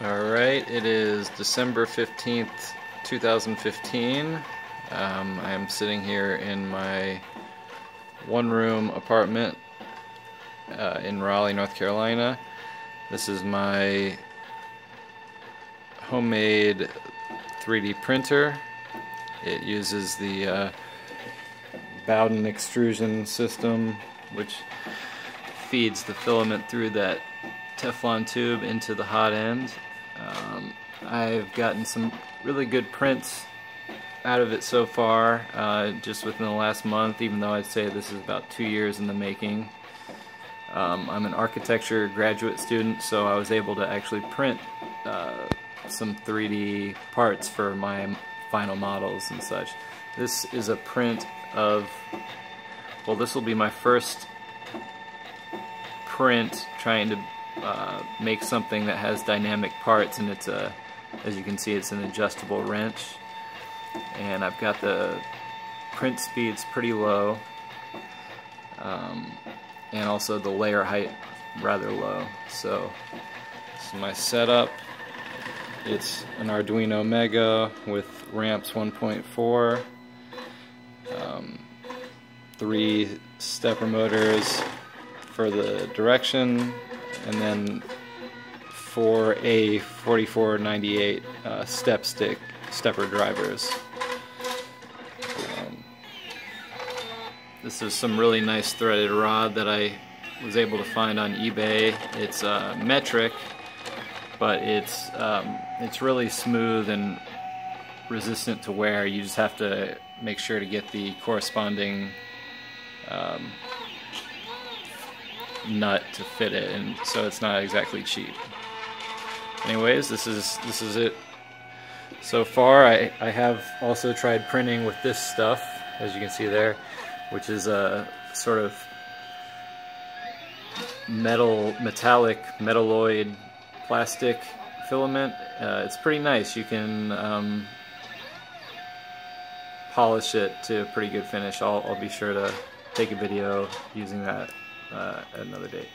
Alright, it is December 15th, 2015. Um, I am sitting here in my one room apartment uh, in Raleigh, North Carolina. This is my homemade 3D printer. It uses the uh, Bowden extrusion system, which feeds the filament through that Teflon tube into the hot end um, I've gotten some really good prints out of it so far, uh, just within the last month, even though I'd say this is about two years in the making. Um, I'm an architecture graduate student, so I was able to actually print uh, some 3D parts for my final models and such. This is a print of, well this will be my first print trying to uh, make something that has dynamic parts and it's a as you can see it's an adjustable wrench. And I've got the print speeds pretty low um, and also the layer height rather low. So this is my setup. It's an Arduino Mega with Ramps 1.4 um, three stepper motors for the direction and then for a 4498 uh, step stick stepper drivers. Um, this is some really nice threaded rod that I was able to find on eBay. It's uh, metric, but it's um, it's really smooth and resistant to wear. You just have to make sure to get the corresponding um, nut to fit it, and so it's not exactly cheap. Anyways, this is this is it so far. I, I have also tried printing with this stuff, as you can see there, which is a sort of metal, metallic, metalloid plastic filament. Uh, it's pretty nice. You can um, polish it to a pretty good finish. I'll, I'll be sure to take a video using that uh, another date.